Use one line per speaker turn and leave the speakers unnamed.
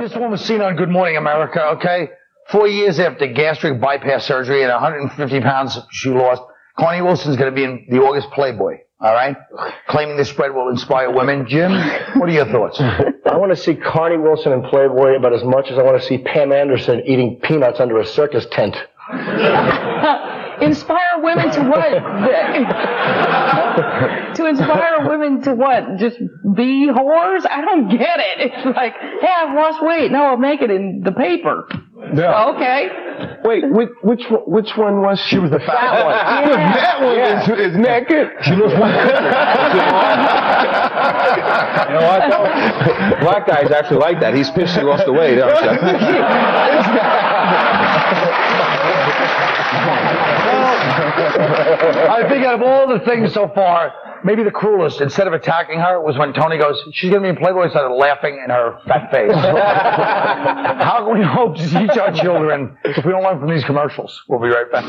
This one was seen on Good Morning America, okay? Four years after gastric bypass surgery and 150 pounds she lost, Carnie Wilson's going to be in the August Playboy, all right? Claiming the spread will inspire women. Jim, what are your thoughts?
I want to see Connie Wilson in Playboy about as much as I want to see Pam Anderson eating peanuts under a circus tent.
Inspire women to what? to inspire women to what? Just be whores? I don't get it. It's like, hey, I've lost weight. No, I'll make it in the paper.
Yeah.
Okay.
Wait, which which one- which one was she? was the
fat one.
Yeah.
that one is, is naked. She was one.
You know what? though? Black guys actually like that. He's pissed he lost the weight. Huh?
I think out of all the things so far, maybe the cruelest, instead of attacking her, was when Tony goes, she's going to be in Playboy, started laughing in her fat face. How can we hope to teach our children if we don't learn from these commercials? We'll be right back.